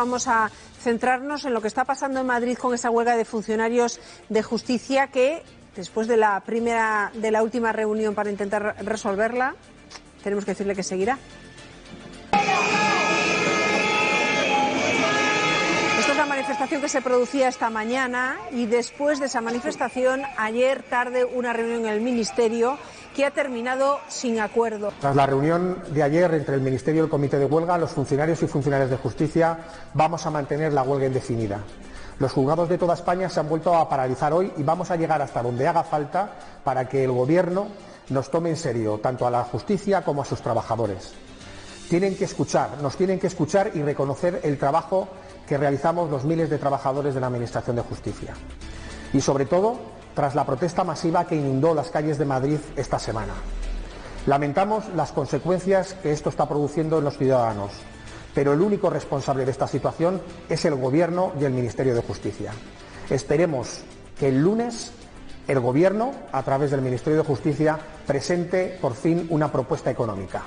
Vamos a centrarnos en lo que está pasando en Madrid con esa huelga de funcionarios de justicia que, después de la primera, de la última reunión para intentar resolverla, tenemos que decirle que seguirá. Manifestación que se producía esta mañana y después de esa manifestación, ayer tarde, una reunión en el Ministerio que ha terminado sin acuerdo. Tras la reunión de ayer entre el Ministerio y el Comité de Huelga, los funcionarios y funcionarias de justicia vamos a mantener la huelga indefinida. Los juzgados de toda España se han vuelto a paralizar hoy y vamos a llegar hasta donde haga falta para que el Gobierno nos tome en serio tanto a la justicia como a sus trabajadores. Tienen que escuchar, nos tienen que escuchar y reconocer el trabajo que realizamos los miles de trabajadores de la Administración de Justicia. Y sobre todo, tras la protesta masiva que inundó las calles de Madrid esta semana. Lamentamos las consecuencias que esto está produciendo en los ciudadanos, pero el único responsable de esta situación es el Gobierno y el Ministerio de Justicia. Esperemos que el lunes el Gobierno, a través del Ministerio de Justicia, presente por fin una propuesta económica.